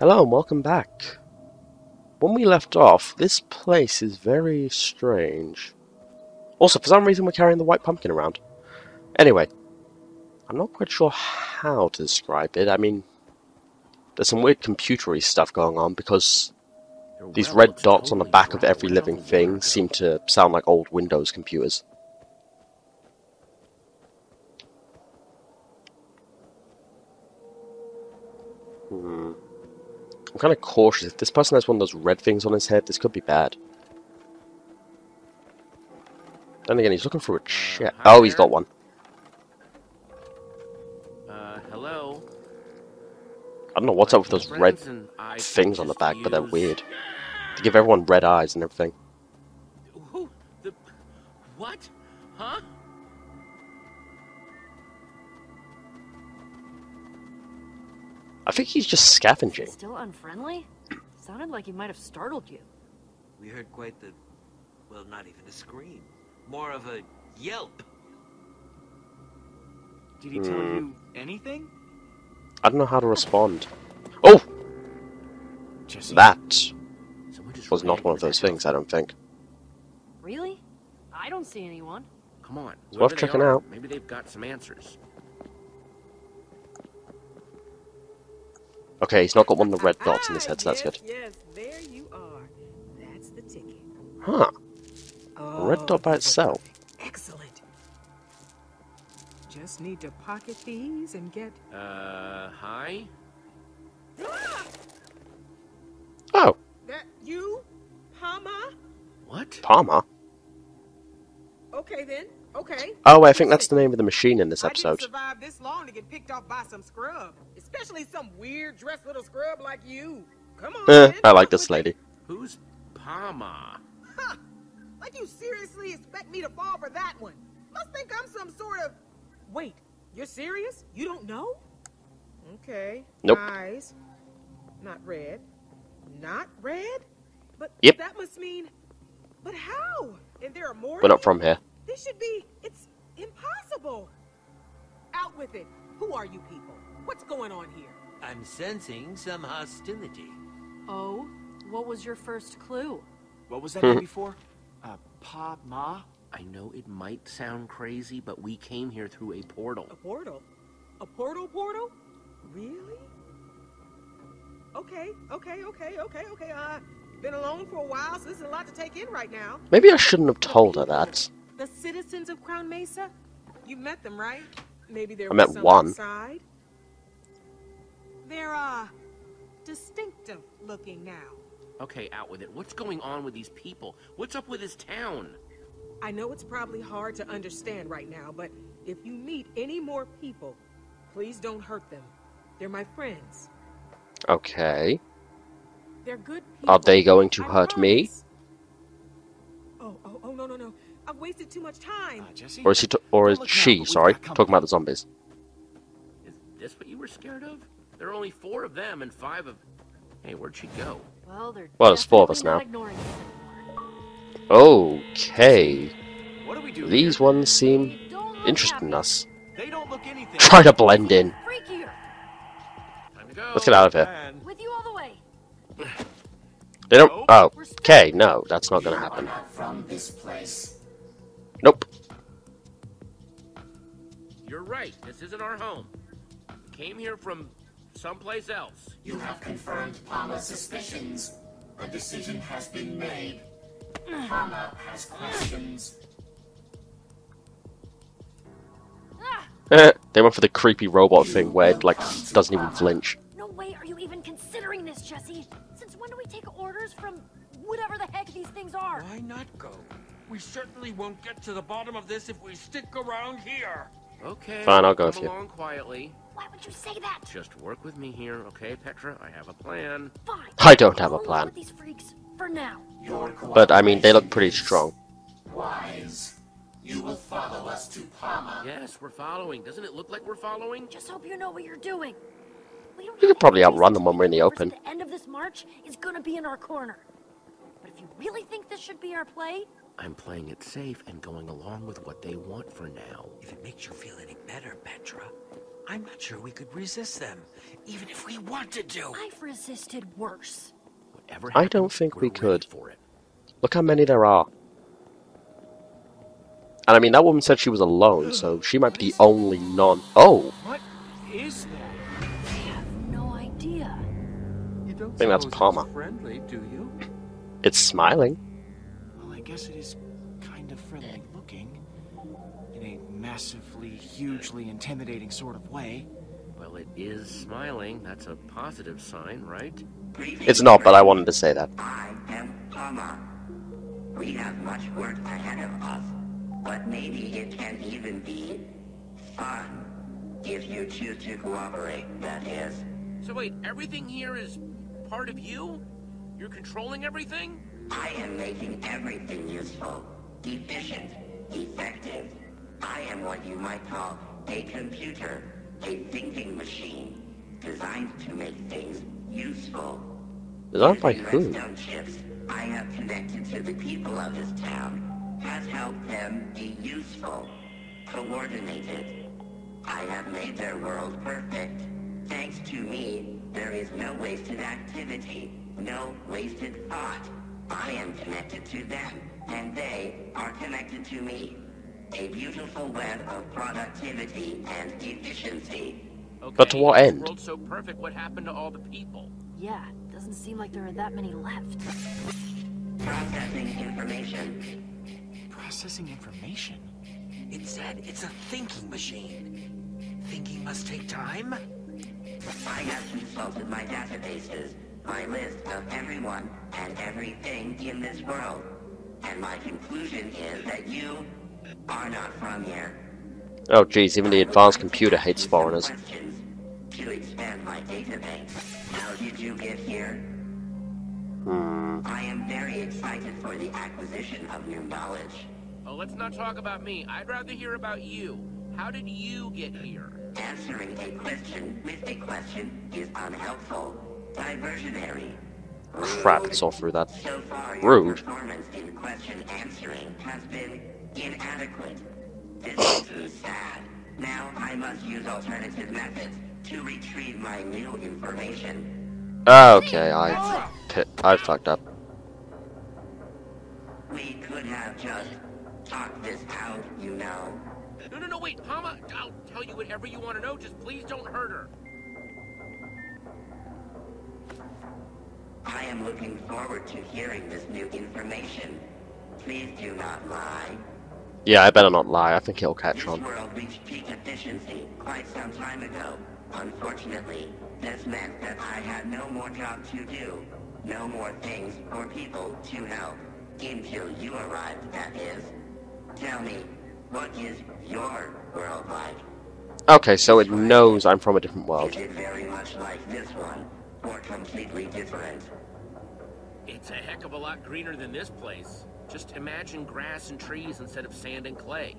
Hello and welcome back. When we left off, this place is very strange. Also, for some reason we're carrying the white pumpkin around. Anyway, I'm not quite sure how to describe it. I mean, there's some weird computery stuff going on because these red dots on the back of every living thing seem to sound like old Windows computers. I'm kind of cautious. If this person has one of those red things on his head, this could be bad. Then again, he's looking for a chair. hi Oh, he's there. got one. Uh, hello. I don't know what's up with those red friends and I things on the back, but they're weird. They give everyone red eyes and everything. Who? The? What? I think he's just scavenging. Still unfriendly? Sounded like he might have startled you. We heard quite the, well, not even a scream. More of a yelp. Did he tell Hmm. you anything? I don't know how to respond. Oh, Jesse. that was not one of those things, I don't think. Really? I don't see anyone. Come on. It's worth checking are, out. Maybe they've got some answers. Okay, he's not got one of the red dots in his head, so that's Ah, good. Yes, yes, there you are. That's the ticket. Huh, Oh, red dot by itself. Excellent. Just need to pocket these and get. Uh, hi. Oh, That you, PAMA? What? PAMA. Okay then. Okay. Oh, I think that's the name of the machine in this episode. I didn't episode. survive this long to get picked off by some scrub, especially some weird dressed little scrub like you. Come on. Eh, I like this lady. Who's PAMA? Huh. Like you seriously expect me to fall for that one? Must think I'm some sort of. Wait, you're serious? You don't know? Okay. Nope. Eyes. Not red. Not red? But Yep. that must mean. But how? And there are more. We're not from here. This should be. It's impossible. Out with it. Who are you people? What's going on here? I'm sensing some hostility. Oh, what was your first clue? What was that Hmm. name before? Uh, PAMA? I know it might sound crazy, but we came here through a portal. A portal? A portal portal? Really? Okay, okay, okay, okay, okay. Uh, been alone for a while, so this is a lot to take in right now. Maybe I shouldn't have told her that. The citizens of Crown Mesa? You met them, right? Maybe there I was met some one. outside. They're, uh, distinctive looking now. Okay, out with it. What's going on with these people? What's up with this town? I know it's probably hard to understand right now, but if you meet any more people, please don't hurt them. They're my friends. Okay. They're good people. Are they going to I hurt me? Oh, oh, oh, no, no, no. I've wasted too much time. Uh, Jesse? Or is he? T- or is she? now, Sorry, talking about the zombies. Is this what you were scared of? There are only four of them and five of. Hey, where'd she go? Well, they're Well, there's four of us now. not ignoring us anymore. Okay. What do we do These here? ones seem They don't look interested in us. They don't look anything. Try to blend in. To. Let's get out of here. With you all the way. They don't. Oh, okay. No, that's not gonna happen. Nope. You're right. This isn't our home. We came here from someplace else. You have confirmed PAMA's suspicions. A decision has been made. PAMA has questions. Ah, they went for the creepy robot thing where it like doesn't even flinch. no way are you even considering this, Jesse. Since when do we take orders from whatever the heck these things are? Why not go? We certainly won't get to the bottom of this if we stick around here. Okay. Fine, I'll go with you. along quietly. Why would you say that? Just work with me here, okay, Petra? I have a plan. Fine. I don't have a plan. With these freaks for now. Your But I mean, they look pretty strong. wise. You will follow us to PAMA. Yes, we're following. Doesn't it look like we're following? Just hope you know what you're doing. We don't We could probably outrun them when we're in the open. The end of this march is gonna be in our corner. But if you really think this should be our play, I'm playing it safe and going along with what they want for now. If it makes you feel any better, Petra, I'm not sure we could resist them, even if we wanted to. I've resisted worse. Whatever I don't think we're we could. For it. Look how many there are. And I mean, that woman said she was alone, so she might be the only non. Oh, What is that? I have no idea. You don't think that's suppose PAMA. friendly, do you? it's smiling. Well, I guess it is kind of friendly looking. In a massively, hugely intimidating sort of way. Well, it is smiling. That's a positive sign, right? It's not, but I wanted to say that. I am PAMA. We have much work ahead of us, but maybe it can even be fun. If you choose to cooperate, that is. So wait, everything here is part of you? You're controlling everything? I am making everything useful, efficient, effective. I am what you might call a computer, a thinking machine, designed to make things useful. Designed by who? chips I have connected to the people of this town has helped them be useful, coordinated. I have made their world perfect. Thanks to me, there is no wasted activity, no wasted thought. I am connected to them, and they are connected to me. A beautiful web of productivity and efficiency. Okay, But to what if the end? world's so perfect, what happened to all the people? Yeah, doesn't seem like there are that many left. Processing information. Processing information? It said it's a thinking machine. Thinking must take time? I have consulted my databases, my list of everyone and everything in this world. And my conclusion is that you are not from here. Oh, geez, even the advanced computer hates foreigners. Questions To expand my databank. How did you get here? Hmm. I am very excited for the acquisition of new knowledge. Oh, let's not talk about me. I'd rather hear about you. How did you get here? Answering a question with a question is unhelpful, diversionary. Crap, it's all through that. So far, your Rude. performance in question answering has been inadequate. This makes me sad. Now I must use alternative methods to retrieve my new information. Ah, okay, I, pi- I fucked up. We could have just talked this out, you know. No, no, no, wait, PAMA. I'll tell you whatever you want to know. Just please don't hurt her. Am looking forward to hearing this new information. Please do not lie. Yeah, I better not lie. I think it'll catch This on. world reached peak efficiency quite some time ago. Unfortunately, this meant that I had no more job to do, no more things for people to help. Until you arrived, that is. Tell me, what is your world like? Okay, so it knows I'm from a different world. Is it very much like this one, or completely different? It's a heck of a lot greener than this place. Just imagine grass and trees instead of sand and clay.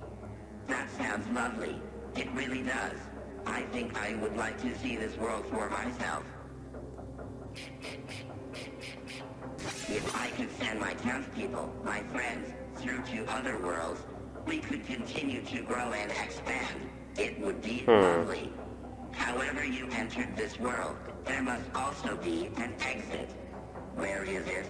That sounds lovely. It really does. I think I would like to see this world for myself. If I could send my townspeople, my friends, through to other worlds, we could continue to grow and expand. It would be hmm. lovely. However you entered this world, there must also be an exit. Where is it?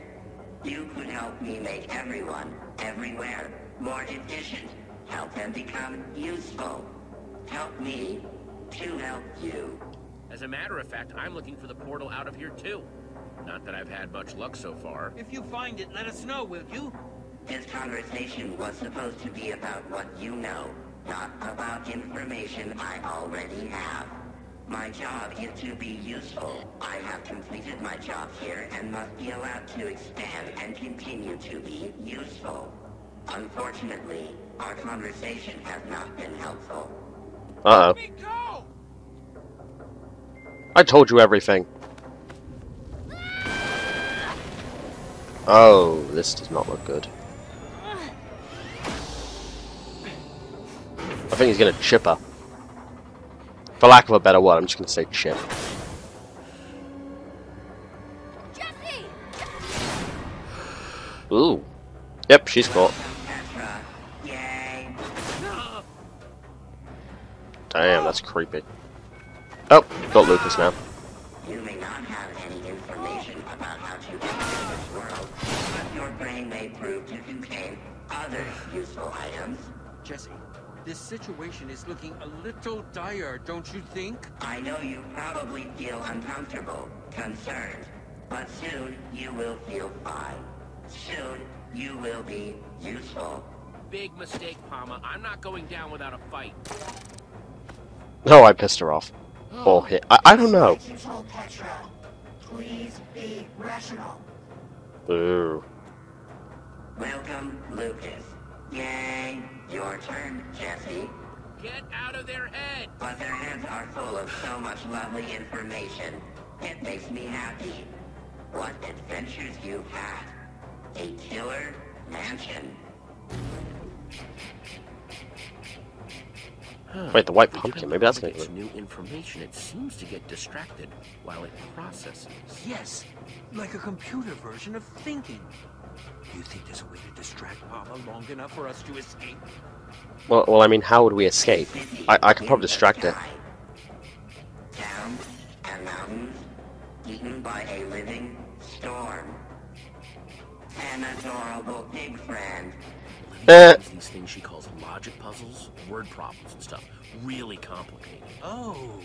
You could help me make everyone, everywhere, more efficient. Help them become useful. Help me to help you. As a matter of fact, I'm looking for the portal out of here too. Not that I've had much luck so far. If you find it, let us know, will you? This conversation was supposed to be about what you know, not about information I already have. My job is to be useful. I have completed my job here and must be allowed to expand and continue to be useful. Unfortunately, our conversation has not been helpful. Uh oh. I told you everything. Oh, this does not look good. I think he's gonna chip her. For lack of a better word, I'm just gonna say chip. Jesse! Ooh. Yep, she's caught. Damn, that's creepy. Oh, got Lukas now. You may not have any information about how to enter this world, but your brain may prove to contain other useful items. Jesse, this situation is looking a little dire, don't you think? I know you probably feel uncomfortable, concerned, but soon you will feel fine. Soon you will be useful. Big mistake, PAMA. I'm not going down without a fight. Oh, I pissed her off. Or hit. I, I don't know. Control Petra. Please be rational. Ooh. Welcome, Lukas. Yay! Your turn, Jesse. Get out of their head! But their heads are full of so much lovely information. It makes me happy. What adventures you've had. A killer mansion. Wait, the white pumpkin, maybe that's PAMA gonna new information. It seems to get distracted while it processes. Yes, like a computer version of thinking. You think there's a way to distract PAMA long enough for us to escape? Well, well, I mean, how would we escape? I, I could probably distract it. sky. Towns and eaten by a living storm. An adorable big friend. Eh. These these things she calls logic puzzles, word problems and stuff. Really complicated. Oh,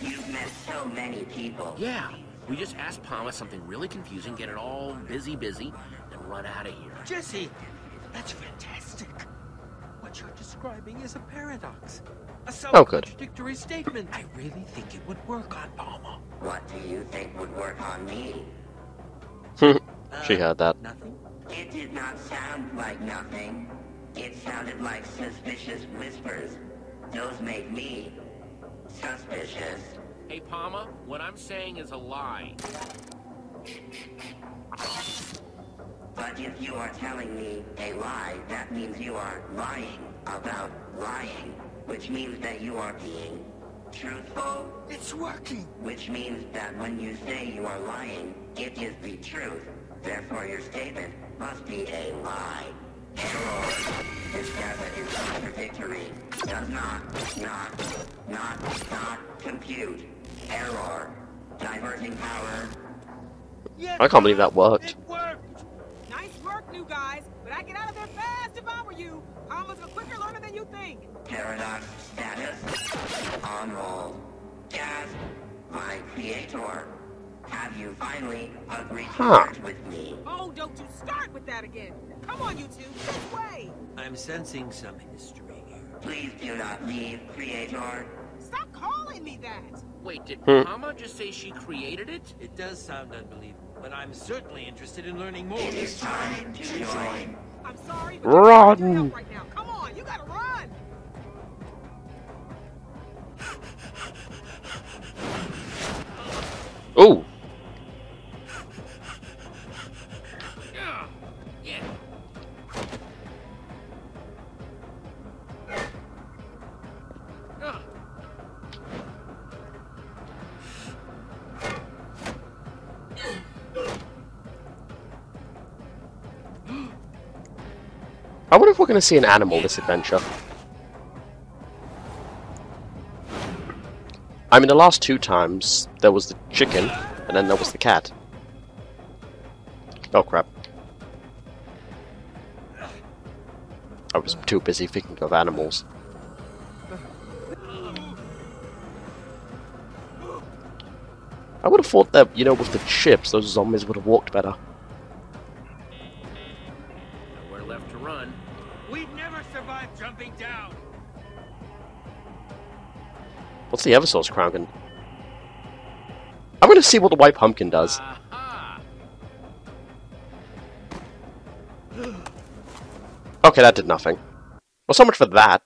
You've met so many people. Yeah, we just ask PAMA something really confusing, get it all busy, busy, and run out of here. Jesse, that's fantastic. What you're describing is a paradox. A Oh, self-contradictory statement. I really think it would work on PAMA. What do you think would work on me? she had that. Nothing? It did not sound like nothing. It sounded like suspicious whispers. Those make me suspicious. Hey, PAMA, what I'm saying is a lie. But if you are telling me a lie, that means you are lying about lying, which means that you are being truthful, It's working. which means that when you say you are lying, it is the truth. Therefore, your statement must be a lie. Error. This data is contradictory. Does not, not, not, not compute. Error. Diverting power. Yes, I can't believe that worked. It worked. Nice work, new guys. But I get out of there fast if I were you. PAMA's a quicker learner than you think. Paradox status. On roll. Gasp. My creator. Have you finally agreed to Huh. with me? Oh, don't you start with that again. Come on, you two. This way. I'm sensing some history here. Please do not leave, creator. Stop calling me that. Wait, did Hmm. PAMA just say she created it? It does sound unbelievable, but I'm certainly interested in learning more. It is time to join. I'm sorry, but you Run. right now. Come on, you gotta run. Ooh. I wonder if we're going to see an animal this adventure. I mean, the last two times, there was the chicken, and then there was the cat. Oh, crap. I was too busy thinking of animals. I would have thought that, you know, with the chips, those zombies would have walked better. Nowhere left to run. We'd never survive jumping down. What's the Eversource crown? gonna- I'm gonna see what the white pumpkin does. Aha! Okay, that did nothing. Well, so much for that.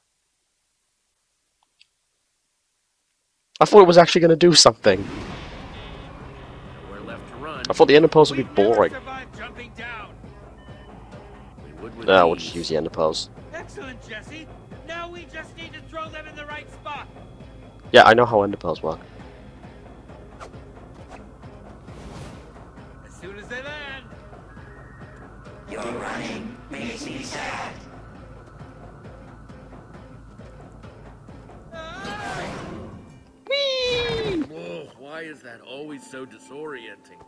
I thought it was actually gonna do something. Left to run. I thought the ender pearls would be We'd boring. Survive. We would with No, we'll just use the ender pearls. Excellent, Jesse. Now we just need to throw them in the right spot. Yeah, I know how ender pearls work. As soon as they land. Your running makes me sad. Ah! Why is that always so disorienting?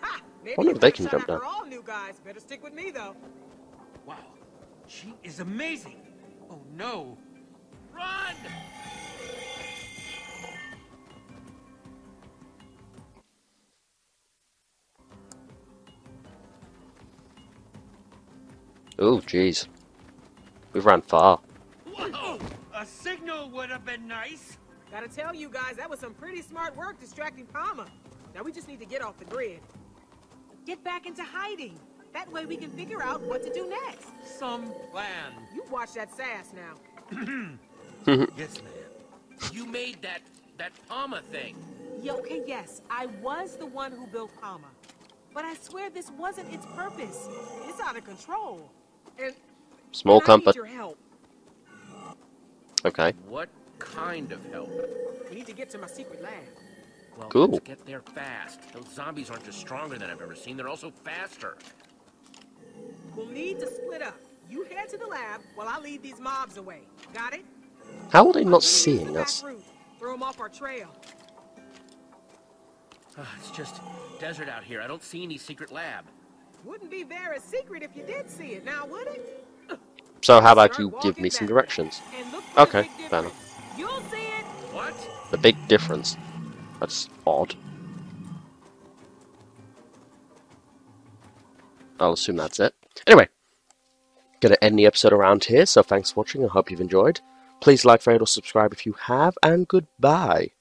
Ha! Maybe Wonder if they can shot jump after all new guys. Better stick with me though. Wow. She is amazing. Oh no. Run! Oh, jeez. We've run far. Whoa! A signal would have been nice. Gotta tell you guys, that was some pretty smart work distracting PAMA. Now we just need to get off the grid. Get back into hiding. That way we can figure out what to do next. Some plan. You watch that sass now. Yes, ma'am. You made that that PAMA thing. Yeah, okay, yes, I was the one who built PAMA. But I swear this wasn't its purpose. It's out of control. And Small and I need comfort. your help. Okay. What kind of help? We need to get to my secret lab. Well, Cool. let's get there fast. Those zombies aren't just stronger than I've ever seen, they're also faster. We'll need to split up. You head to the lab while I lead these mobs away. Got it? How are they not gonna seeing us? Throw them off our trail. Ah, it's just desert out here. I don't see any secret lab. Wouldn't be very secret if you did see it, now would it? So how about you give me some directions? And look for Okay, the fair difference. You'll see it. What? The big difference. That's odd. I'll assume that's it. Anyway, gonna end the episode around here, so thanks for watching, I hope you've enjoyed. Please like, rate, or subscribe if you have, and goodbye.